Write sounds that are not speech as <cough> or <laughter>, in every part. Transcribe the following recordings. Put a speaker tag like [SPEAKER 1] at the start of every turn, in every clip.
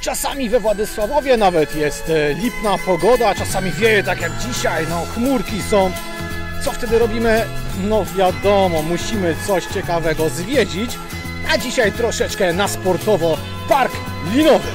[SPEAKER 1] Czasami we Władysławowie nawet jest e, lipna pogoda, czasami wieje tak jak dzisiaj, no chmurki są. Co wtedy robimy? No wiadomo, musimy coś ciekawego zwiedzić, a dzisiaj troszeczkę na sportowo Park Linowy.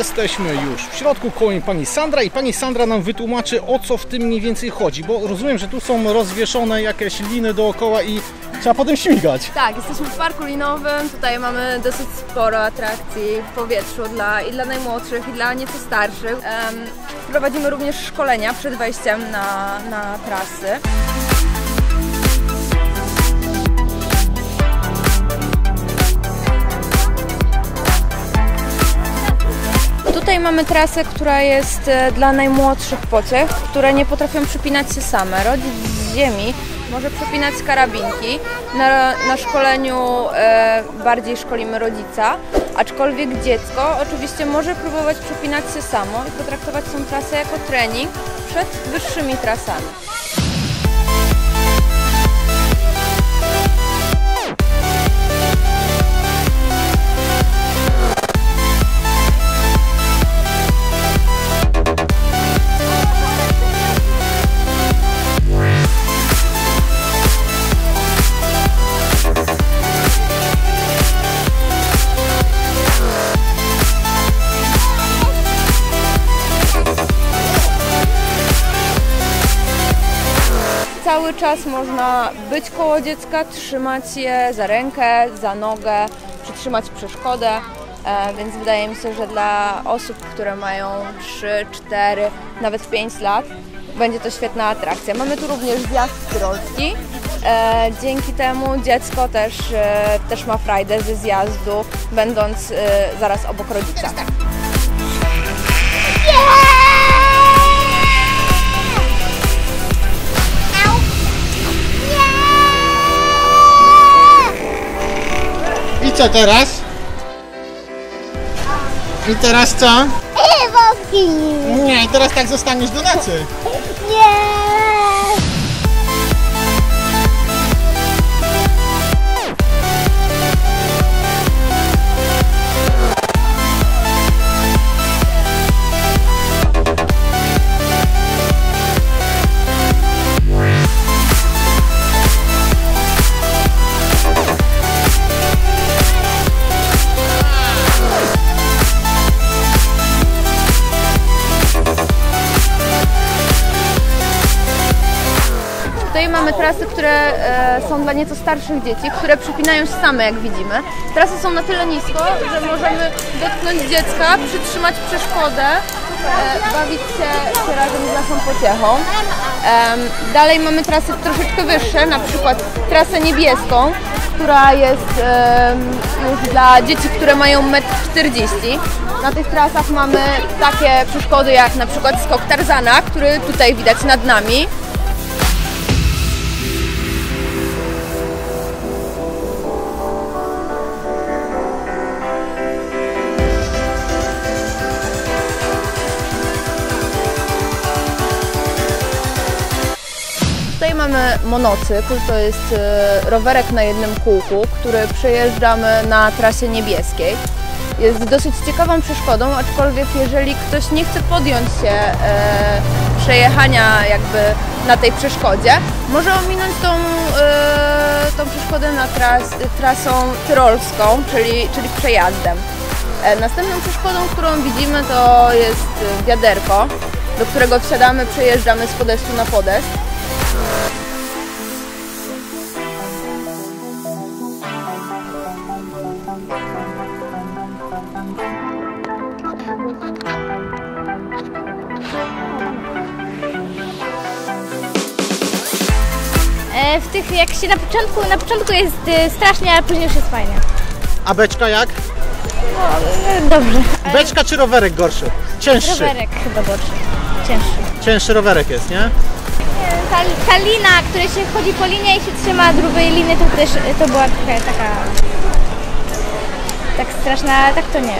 [SPEAKER 1] Jesteśmy już w środku koło pani Sandra i pani Sandra nam wytłumaczy o co w tym mniej więcej chodzi, bo rozumiem, że tu są rozwieszone jakieś liny dookoła i trzeba potem śmigać.
[SPEAKER 2] Tak, jesteśmy w parku linowym. Tutaj mamy dosyć sporo atrakcji w powietrzu dla, i dla najmłodszych, i dla nieco starszych. Em, prowadzimy również szkolenia przed wejściem na, na trasy. Tutaj mamy trasę, która jest e, dla najmłodszych pociech, które nie potrafią przypinać się same. Rodzic z ziemi może przypinać karabinki. Na, na szkoleniu e, bardziej szkolimy rodzica, aczkolwiek dziecko oczywiście może próbować przypinać się samo i potraktować tą trasę jako trening przed wyższymi trasami. Cały czas można być koło dziecka, trzymać je za rękę, za nogę, przytrzymać przeszkodę. E, więc wydaje mi się, że dla osób, które mają 3, 4, nawet 5 lat, będzie to świetna atrakcja. Mamy tu również zjazd tyrolski. E, dzięki temu dziecko też, e, też ma frajdę ze zjazdu, będąc zaraz obok rodzica.
[SPEAKER 1] I co teraz? I teraz co?
[SPEAKER 3] Ewoki!
[SPEAKER 1] Nie, teraz tak zostaniesz do nocy.
[SPEAKER 2] Mamy trasy, które e, są dla nieco starszych dzieci, które przypinają się same, jak widzimy. Trasy są na tyle nisko, że możemy dotknąć dziecka, przytrzymać przeszkodę, e, bawić się, się razem z naszą pociechą. Dalej mamy trasy troszeczkę wyższe, na przykład trasę niebieską, która jest już dla dzieci, które mają 1,40 m. Na tych trasach mamy takie przeszkody jak na przykład skok Tarzana, który tutaj widać nad nami. Mamy monocykl, to jest e, rowerek na jednym kółku, który przejeżdżamy na trasie niebieskiej. Jest dosyć ciekawą przeszkodą, aczkolwiek jeżeli ktoś nie chce podjąć się e, przejechania jakby na tej przeszkodzie, może ominąć tą, e, tą przeszkodę na tras, trasą tyrolską, czyli, czyli przejazdem. Następną przeszkodą, którą widzimy to jest wiaderko, do którego wsiadamy, przejeżdżamy z podestu na podest.
[SPEAKER 3] E, w tych, jak się na początku, na początku jest e, strasznie, ale później już jest fajnie.
[SPEAKER 1] A beczka jak?
[SPEAKER 3] E, dobrze.
[SPEAKER 1] Beczka czy rowerek gorszy? Cięższy.
[SPEAKER 3] Rowerek chyba gorszy. Cięższy.
[SPEAKER 1] Cięższy rowerek jest, nie?
[SPEAKER 3] Ta, lina, która się chodzi po linie i się trzyma drugiej liny, to też to była trochę taka... Tak straszna, tak to nie.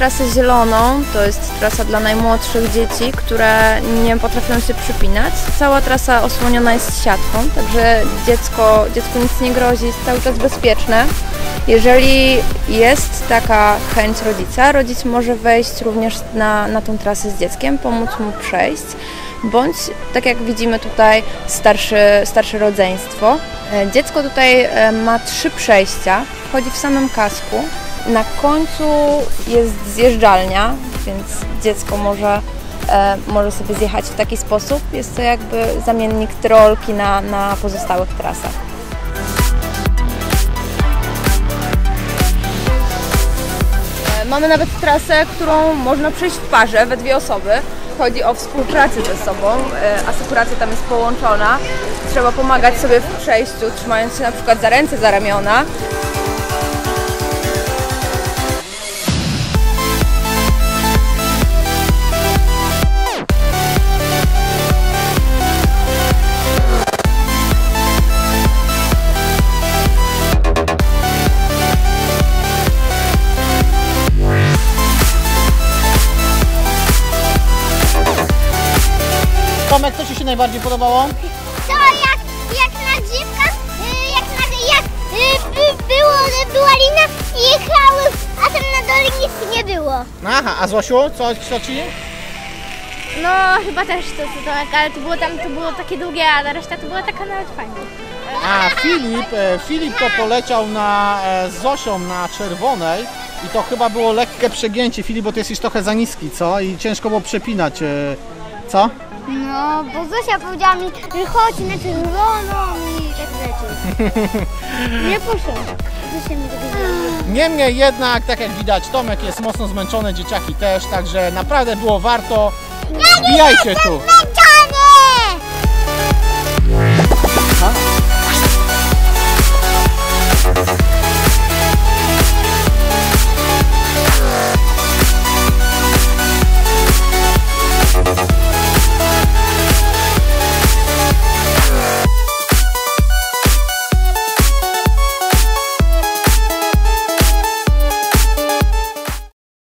[SPEAKER 2] Trasę zieloną, to jest trasa dla najmłodszych dzieci, które nie potrafią się przypinać. Cała trasa osłoniona jest siatką, także dziecko, dziecku nic nie grozi, jest cały czas bezpieczne. Jeżeli jest taka chęć rodzica, rodzic może wejść również na, na tą trasę z dzieckiem, pomóc mu przejść, bądź tak jak widzimy tutaj starsze, starsze rodzeństwo. E, Dziecko tutaj e, ma trzy przejścia, wchodzi w samym kasku. Na końcu jest zjeżdżalnia, więc dziecko może, e, może sobie zjechać w taki sposób. Jest to jakby zamiennik trolki na, na pozostałych trasach. E, Mamy nawet trasę, którą można przejść w parze, we dwie osoby. Chodzi o współpracę ze sobą. E, Asekuracja tam jest połączona. Trzeba pomagać sobie w przejściu, trzymając się na przykład za ręce, za ramiona.
[SPEAKER 1] Się najbardziej podobało?
[SPEAKER 3] To jak, jak na drzewkach, y, jak, na, jak y, by, było, była lina i jechały, a tam na dole nic nie było.
[SPEAKER 1] Aha, a Zosiu, co, co Ci?
[SPEAKER 3] No chyba też to, to tak, ale to było tam, to było takie długie, a reszta to była taka nawet fajna.
[SPEAKER 1] A Filip, e, Filip to poleciał na, e, z Zosią na czerwonej i to chyba było lekkie przegięcie. Filip, bo ty jesteś trochę za niski, co? I ciężko było przepinać, e, co?
[SPEAKER 3] No, bo Zosia powiedziała mi, że chodź na czerwoną i tak rzeczy. <laughs> Nie poszłam. Zosia mi powiedziała.
[SPEAKER 1] Niemniej jednak, tak jak widać, Tomek jest mocno zmęczony, dzieciaki też, także naprawdę było warto. Wbijajcie tu!